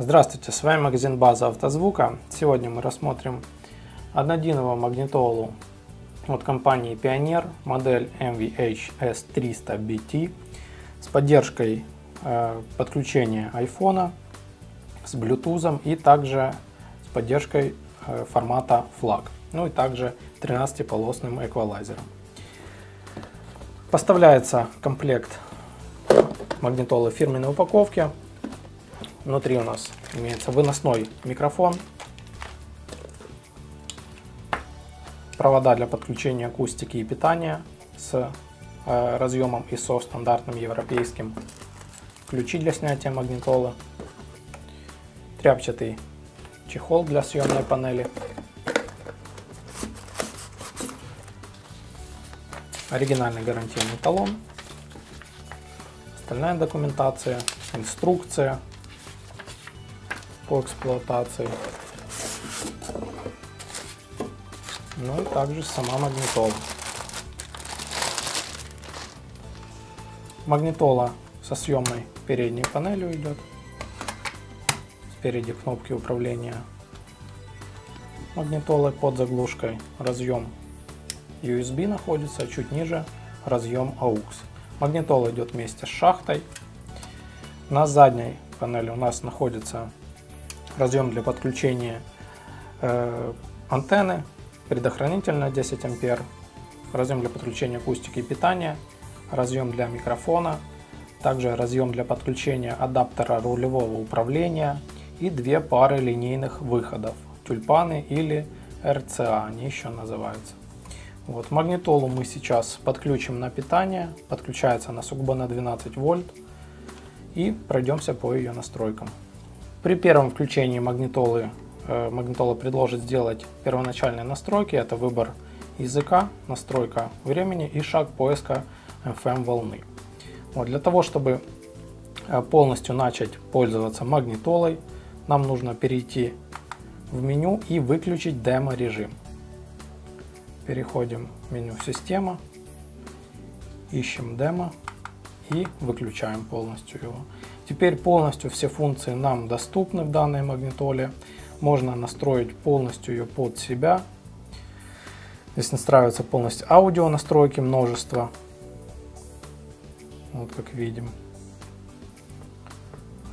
Здравствуйте, с вами магазин База Автозвука. Сегодня мы рассмотрим однодиновую магнитолу от компании Pioneer, модель MVH S300BT с поддержкой э, подключения iPhone, с Bluetooth и также с поддержкой э, формата FLAC, ну и также 13-полосным эквалайзером. Поставляется комплект магнитолы в фирменной упаковке Внутри у нас имеется выносной микрофон, провода для подключения акустики и питания с э, разъемом ISO стандартным европейским, ключи для снятия магнитолы, тряпчатый чехол для съемной панели, оригинальный гарантийный талон, остальная документация, инструкция, по эксплуатации. Ну и также сама магнитола. Магнитола со съемной передней панелью идет. Спереди кнопки управления магнитолой под заглушкой. Разъем USB находится, чуть ниже разъем AUX. Магнитола идет вместе с шахтой. На задней панели у нас находится разъем для подключения э, антенны, предохранитель на 10 ампер, разъем для подключения акустики и питания, разъем для микрофона, также разъем для подключения адаптера рулевого управления и две пары линейных выходов, тюльпаны или RCA они еще называются. Вот, магнитолу мы сейчас подключим на питание, подключается она сугубо на 12 вольт и пройдемся по ее настройкам. При первом включении магнитолы э, магнитола предложит сделать первоначальные настройки. Это выбор языка, настройка времени и шаг поиска FM волны. Вот, для того, чтобы э, полностью начать пользоваться магнитолой, нам нужно перейти в меню и выключить демо режим. Переходим в меню система, ищем демо и выключаем полностью его. Теперь полностью все функции нам доступны в данной магнитоле. Можно настроить полностью ее под себя. Здесь настраивается полностью аудио настройки множество. Вот как видим.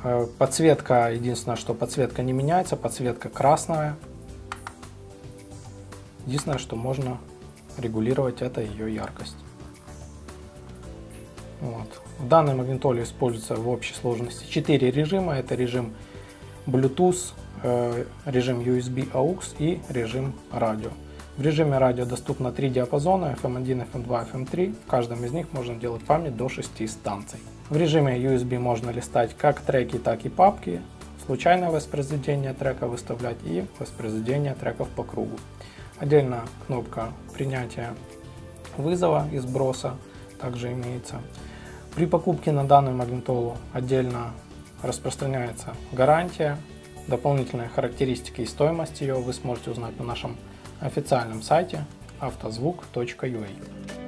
Э, подсветка, единственное, что подсветка не меняется, подсветка красная. Единственное, что можно регулировать, это ее яркость. Вот. В данной магнитоле используется в общей сложности 4 режима. Это режим Bluetooth, э, режим USB AUX и режим радио. В режиме радио доступно 3 диапазона FM1, FM2, FM3. В каждом из них можно делать память до 6 станций. В режиме USB можно листать как треки, так и папки, случайное воспроизведение трека выставлять и воспроизведение треков по кругу. Отдельно кнопка принятия вызова и сброса также имеется. При покупке на данную магнитолу отдельно распространяется гарантия, дополнительные характеристики и стоимость ее вы сможете узнать на нашем официальном сайте автозвук.ua.